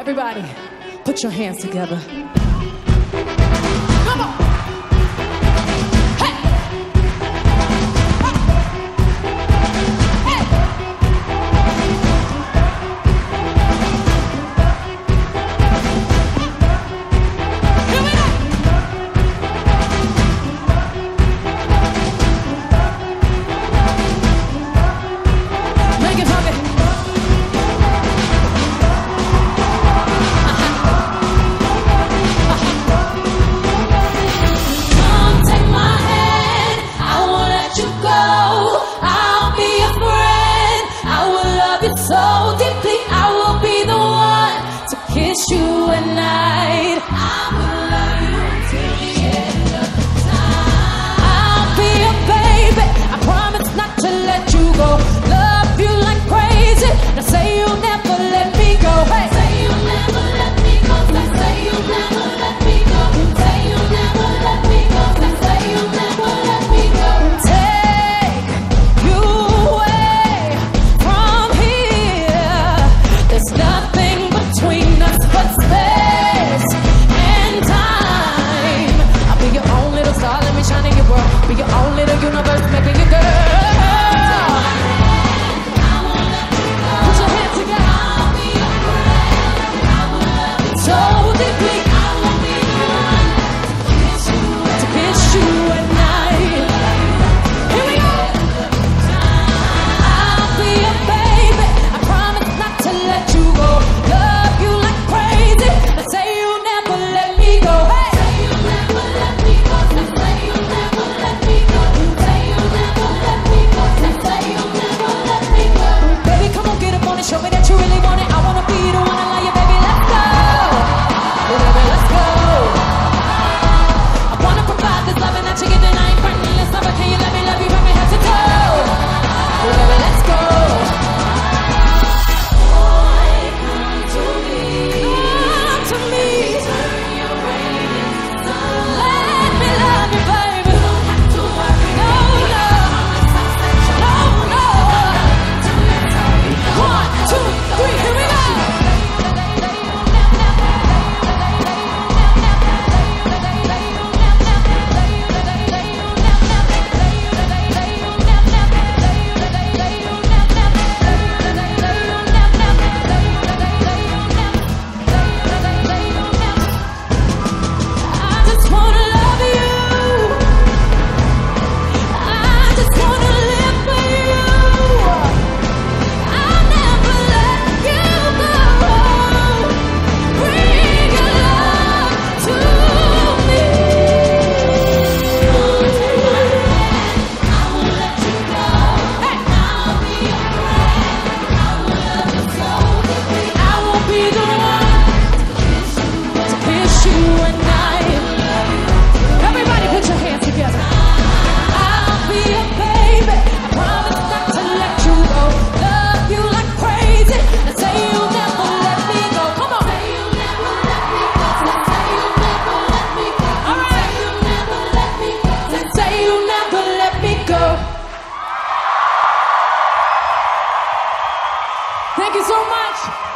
Everybody, put your hands together. love so deeply, I will be the one to kiss you at night. Thank you so much.